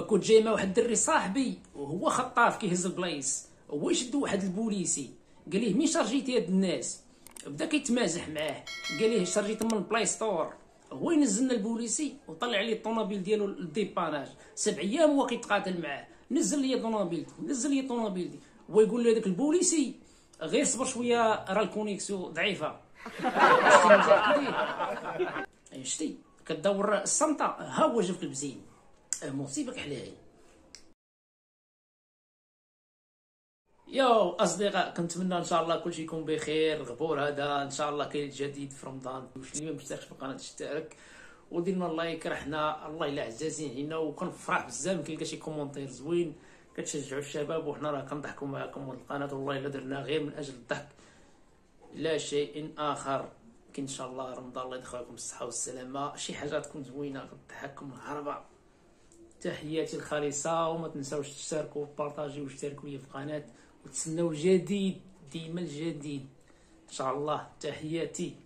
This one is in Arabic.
كنت جاي مع واحد الدري صاحبي وهو خطاف كيهز البلايص. هو يشد واحد البوليسي؟ قال ليه منين شارجيتي هاد الناس؟ بدا كيتمازح معاه. قال ليه شارجيت من ال Play Store؟ هو ينزلنا البوليسي وطلع لي الطوموبيل ديالو لل dépannage سبع أيام هو كيتقاتل معاه. نزل لي طوموبيلتي نزل لي طوموبيلتي هو يقول له هذاك البوليسي غير صبر شوية راه ال connexion ضعيفة. شتي؟ كدور الصمتة ها هو جا في البزين مصيبة حلال يو أصدقاء كنتمنى إن شاء الله كلشي يكون بخير الغبور هذا. إن شاء الله كاين جديد في رمضان. واش اللي ما مشتركش في القناة اشترك وديرنا لايك رحنا. الله إلا عزازين علينا وكنفرح بزاف. كنلقى شي كومونتير زوين. كتشجعوا الشباب. وحنا راه كنضحكوا معكم القناة. والله إلا درنا غير من أجل الضحك. لا شيء آخر. إن شاء الله رمضان الله يدخلكم بالصحة والسلامة. شي حاجة تكون زوينة تضحككم العربة. تحياتي الخالصة وما تنساوش تشتركوا وبارطاجيو واشتركوا لي في القناة وتسناو الجديد ديما الجديد. إن شاء الله تحياتي.